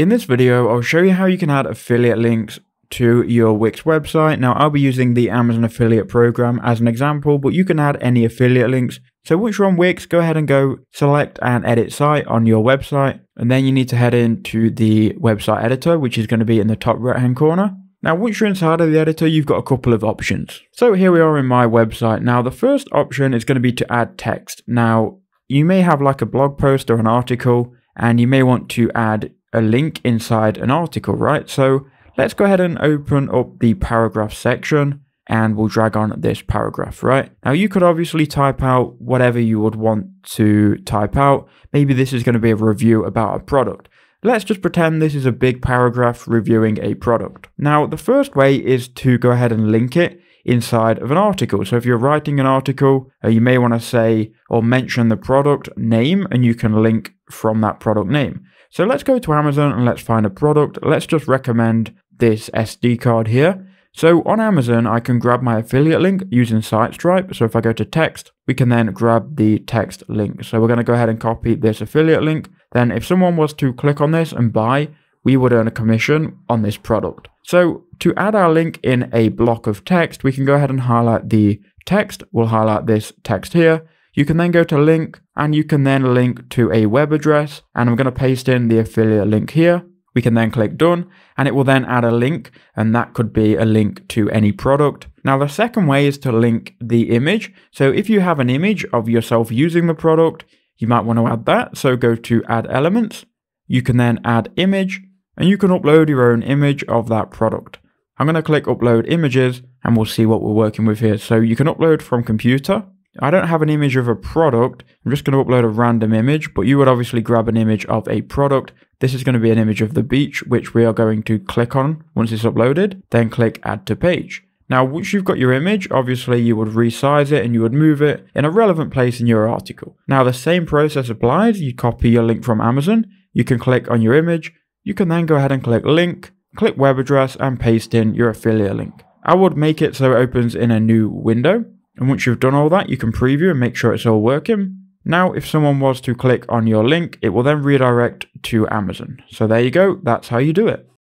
In this video, I'll show you how you can add affiliate links to your Wix website. Now, I'll be using the Amazon affiliate program as an example, but you can add any affiliate links. So once you're on Wix, go ahead and go select and edit site on your website. And then you need to head into the website editor, which is going to be in the top right hand corner. Now, once you're inside of the editor, you've got a couple of options. So here we are in my website. Now, the first option is going to be to add text. Now, you may have like a blog post or an article, and you may want to add a link inside an article, right? So let's go ahead and open up the paragraph section and we'll drag on this paragraph, right? Now you could obviously type out whatever you would want to type out. Maybe this is going to be a review about a product. Let's just pretend this is a big paragraph reviewing a product. Now, the first way is to go ahead and link it inside of an article. So if you're writing an article, uh, you may want to say or mention the product name and you can link from that product name. So let's go to Amazon and let's find a product. Let's just recommend this SD card here. So on Amazon, I can grab my affiliate link using SiteStripe. So if I go to text, we can then grab the text link. So we're going to go ahead and copy this affiliate link. Then if someone was to click on this and buy, we would earn a commission on this product. So to add our link in a block of text, we can go ahead and highlight the text. We'll highlight this text here. You can then go to link and you can then link to a web address and I'm going to paste in the affiliate link here. We can then click done and it will then add a link and that could be a link to any product. Now the second way is to link the image. So if you have an image of yourself using the product, you might want to add that. So go to add elements. You can then add image and you can upload your own image of that product. I'm going to click upload images and we'll see what we're working with here. So you can upload from computer I don't have an image of a product. I'm just going to upload a random image, but you would obviously grab an image of a product. This is going to be an image of the beach, which we are going to click on once it's uploaded, then click add to page. Now, once you've got your image, obviously you would resize it and you would move it in a relevant place in your article. Now, the same process applies. You copy your link from Amazon. You can click on your image. You can then go ahead and click link, click web address and paste in your affiliate link. I would make it so it opens in a new window. And once you've done all that, you can preview and make sure it's all working. Now, if someone was to click on your link, it will then redirect to Amazon. So there you go. That's how you do it.